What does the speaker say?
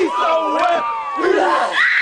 He's so wet. Relax.